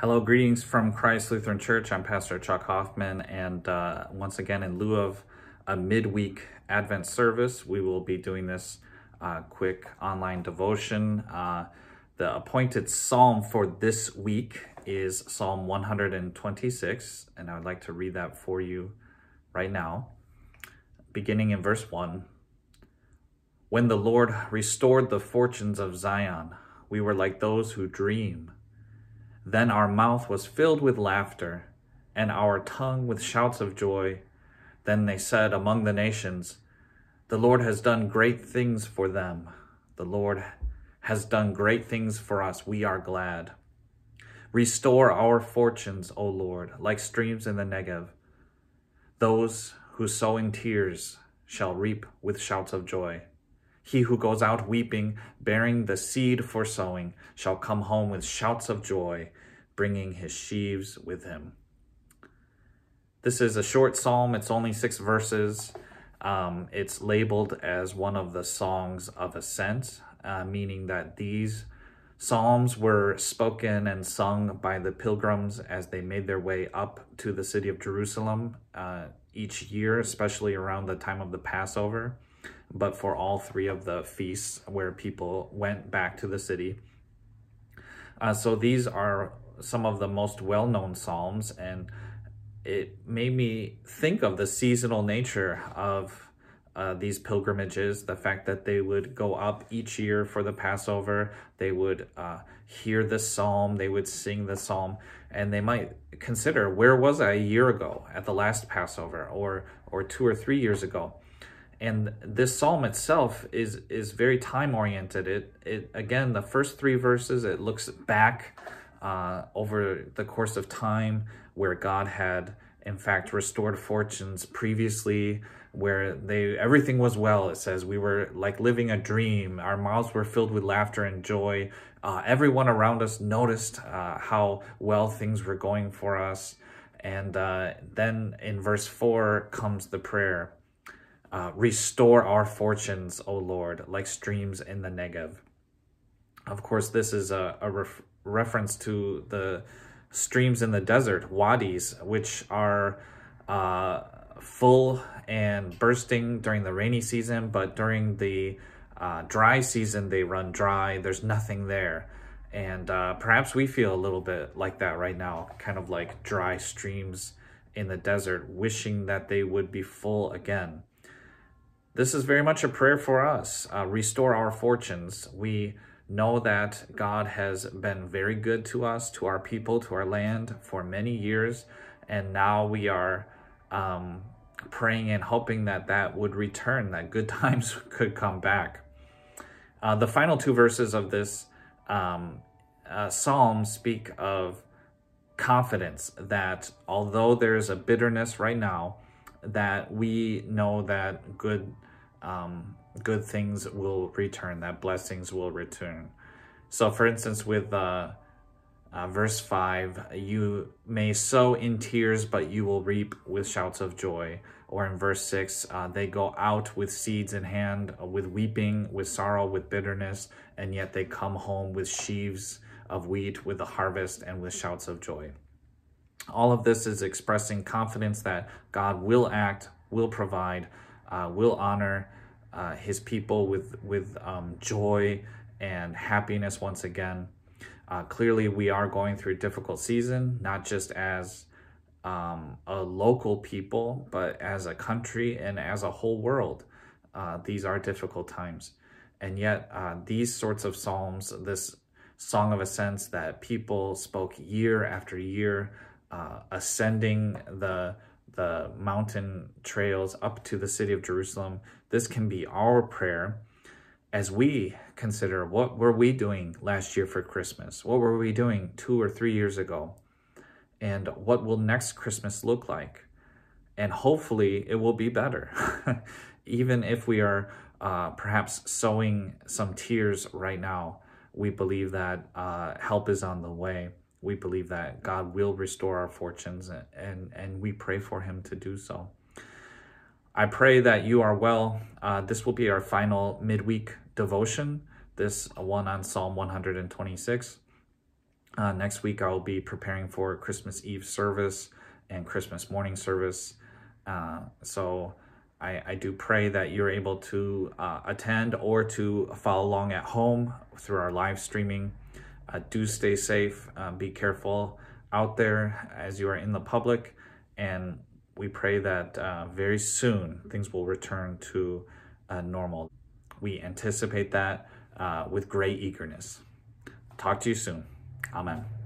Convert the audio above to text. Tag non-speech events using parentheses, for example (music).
Hello, greetings from Christ Lutheran Church. I'm Pastor Chuck Hoffman, and uh, once again, in lieu of a midweek Advent service, we will be doing this uh, quick online devotion. Uh, the appointed psalm for this week is Psalm 126, and I would like to read that for you right now, beginning in verse 1. When the Lord restored the fortunes of Zion, we were like those who dream. Then our mouth was filled with laughter, and our tongue with shouts of joy. Then they said among the nations, The Lord has done great things for them. The Lord has done great things for us. We are glad. Restore our fortunes, O Lord, like streams in the Negev. Those who sow in tears shall reap with shouts of joy. He who goes out weeping, bearing the seed for sowing, shall come home with shouts of joy, bringing his sheaves with him. This is a short psalm. It's only six verses. Um, it's labeled as one of the songs of ascent, uh, meaning that these psalms were spoken and sung by the pilgrims as they made their way up to the city of Jerusalem uh, each year, especially around the time of the Passover but for all three of the feasts where people went back to the city. Uh, so these are some of the most well-known psalms and it made me think of the seasonal nature of uh, these pilgrimages, the fact that they would go up each year for the Passover, they would uh, hear the psalm, they would sing the psalm, and they might consider, where was I a year ago at the last Passover or, or two or three years ago? And this psalm itself is is very time oriented it it again the first three verses it looks back uh, over the course of time where god had in fact restored fortunes previously where they everything was well. It says we were like living a dream. Our mouths were filled with laughter and joy. Uh, everyone around us noticed uh, how well things were going for us. And uh, then in verse 4 comes the prayer uh, restore our fortunes, O Lord, like streams in the Negev. Of course, this is a, a ref reference to the streams in the desert, wadis, which are uh, full and bursting during the rainy season, but during the uh, dry season, they run dry. There's nothing there. And uh, perhaps we feel a little bit like that right now, kind of like dry streams in the desert, wishing that they would be full again. This is very much a prayer for us. Uh, restore our fortunes. We know that God has been very good to us, to our people, to our land for many years. And now we are um, praying and hoping that that would return, that good (laughs) times could come back. Uh, the final two verses of this um, uh, psalm speak of confidence that although there's a bitterness right now, that we know that good um, good things will return, that blessings will return. So for instance, with uh, uh, verse 5, you may sow in tears, but you will reap with shouts of joy. Or in verse 6, uh, they go out with seeds in hand, with weeping, with sorrow, with bitterness, and yet they come home with sheaves of wheat, with the harvest, and with shouts of joy. All of this is expressing confidence that God will act, will provide, uh, will honor uh, his people with, with um, joy and happiness once again. Uh, clearly, we are going through a difficult season, not just as um, a local people, but as a country and as a whole world. Uh, these are difficult times. And yet, uh, these sorts of psalms, this song of ascents that people spoke year after year, uh, ascending the the mountain trails up to the city of Jerusalem. This can be our prayer as we consider what were we doing last year for Christmas? What were we doing two or three years ago? And what will next Christmas look like? And hopefully it will be better. (laughs) Even if we are uh, perhaps sowing some tears right now, we believe that uh, help is on the way we believe that God will restore our fortunes and, and, we pray for him to do so. I pray that you are well. Uh, this will be our final midweek devotion, this one on Psalm 126. Uh, next week, I'll be preparing for Christmas Eve service and Christmas morning service. Uh, so I, I, do pray that you're able to uh, attend or to follow along at home through our live streaming. Uh, do stay safe, uh, be careful out there as you are in the public, and we pray that uh, very soon things will return to normal. We anticipate that with great eagerness. Talk to you soon. Amen.